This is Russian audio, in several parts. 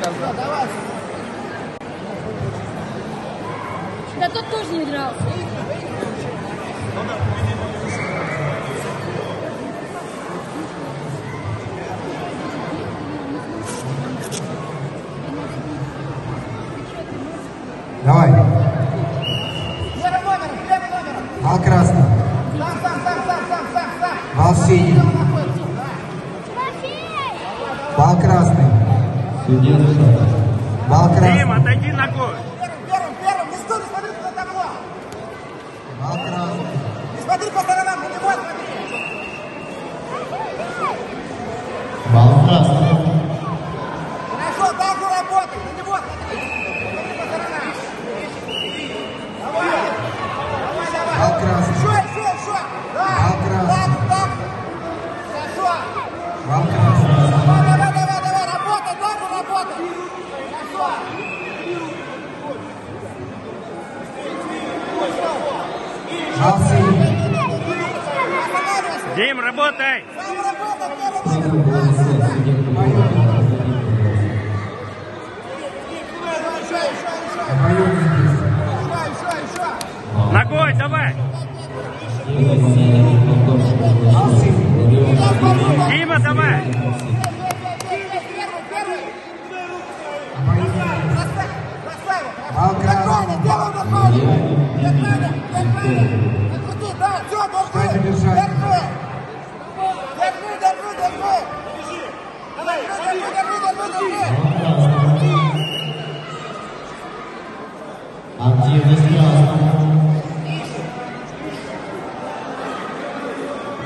сказал. Да тот тоже не дрался. Давай. Вал красный. Сам, сам, сам, сам, сам, сам, сам. Вал синий. Вал красный. Вал Дим, отойди ногой. Первым, первым, первым. Не стой, не смотри куда табло. Вал красный. Не смотри по сторонам, на него смотри. Бал красный. Хорошо, так же работай, на него смотри. Смотри по сторонам. Давай. Давай, давай. Красный. Еще, еще, еще. Да. Вал красный. Так, так. Хорошо. Вал еще, еще. Ногой, давай.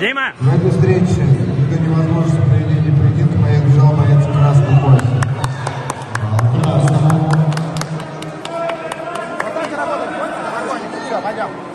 Дима, до невозможности Majam, majam.